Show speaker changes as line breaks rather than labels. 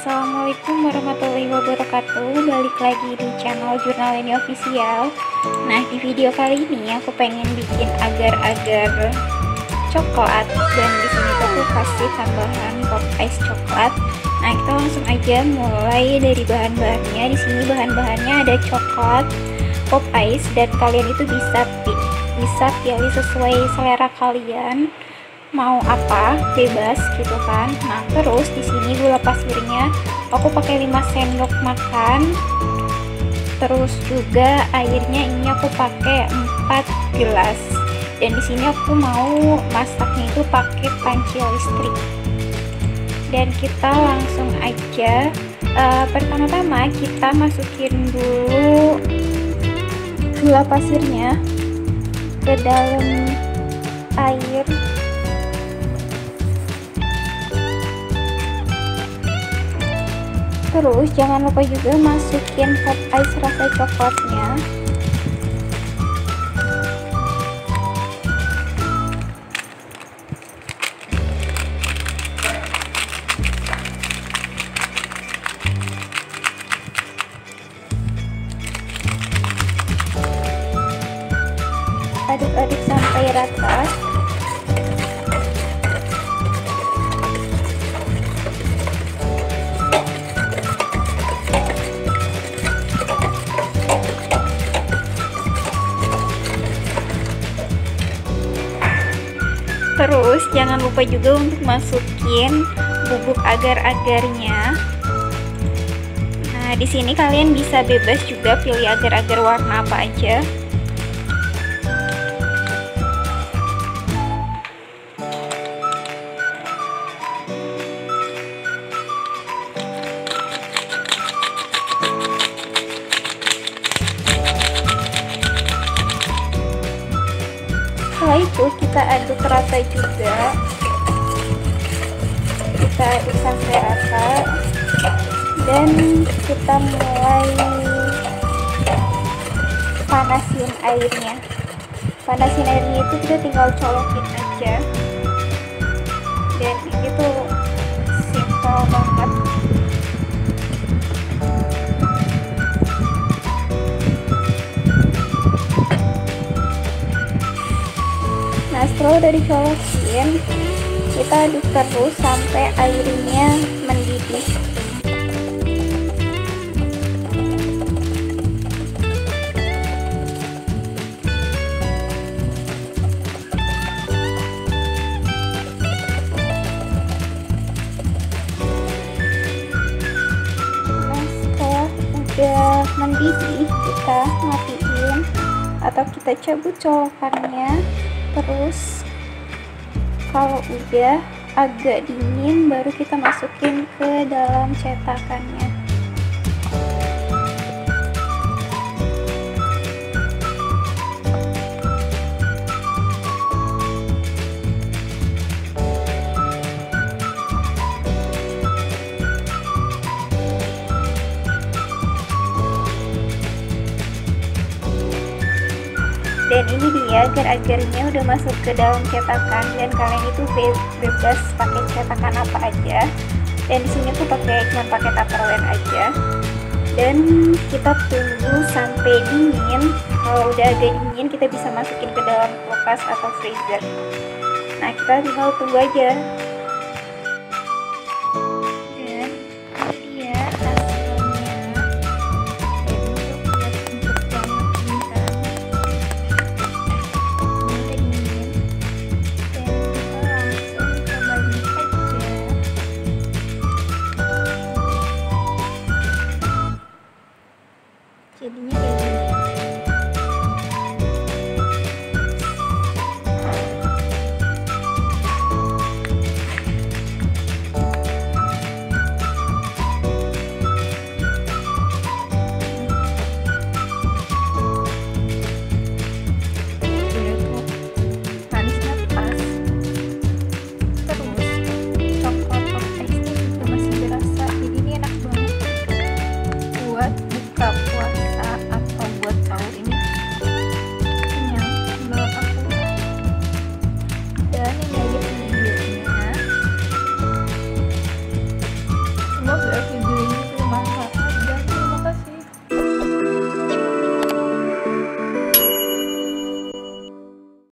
Assalamualaikum warahmatullahi wabarakatuh. Balik lagi di channel Jurnal Ini Official. Nah di video kali ini aku pengen bikin agar-agar coklat. Dan di sini aku kasih tambahan pop ice coklat. Nah kita langsung aja mulai dari bahan-bahannya. Di sini bahan-bahannya ada coklat, pop ice Dan kalian itu bisa bisa pilih sesuai selera kalian mau apa bebas gitu kan. Nah terus di sini gula pasirnya aku pakai 5 sendok makan. Terus juga airnya ini aku pakai 4 gelas. Dan di sini aku mau masaknya itu pakai panci listrik. Dan kita langsung aja uh, pertama-tama kita masukin dulu gula pasirnya ke dalam air terus jangan lupa juga masukin pop ice rasa coklatnya. Aduk-aduk sampai rata terus. Jangan lupa juga untuk masukin bubuk agar-agarnya. Nah di sini kalian bisa bebas juga pilih agar-agar warna apa aja setelah itu kita aduk rata juga. Kita aduk sampai rata. Dan kita mulai panasin airnya. Panasin airnya itu kita tinggal colokin aja nah setelah udah dicolokin kita aduk terus sampai airnya mendidih. Udah mendidih kita matiin atau kita cabut colokannya terus. Kalau udah agak dingin baru kita masukin ke dalam cetakannya dia agar-agarnya udah masuk ke dalam cetakan dan kalian itu bebas pakai cetakan apa aja. Dan di sini aku pakai cuma pakai tupperware aja. Dan kita tunggu sampai dingin. Kalau udah agak dingin kita bisa masukin ke dalam kulkas atau freezer. Nah kita tinggal tunggu aja 姐，你点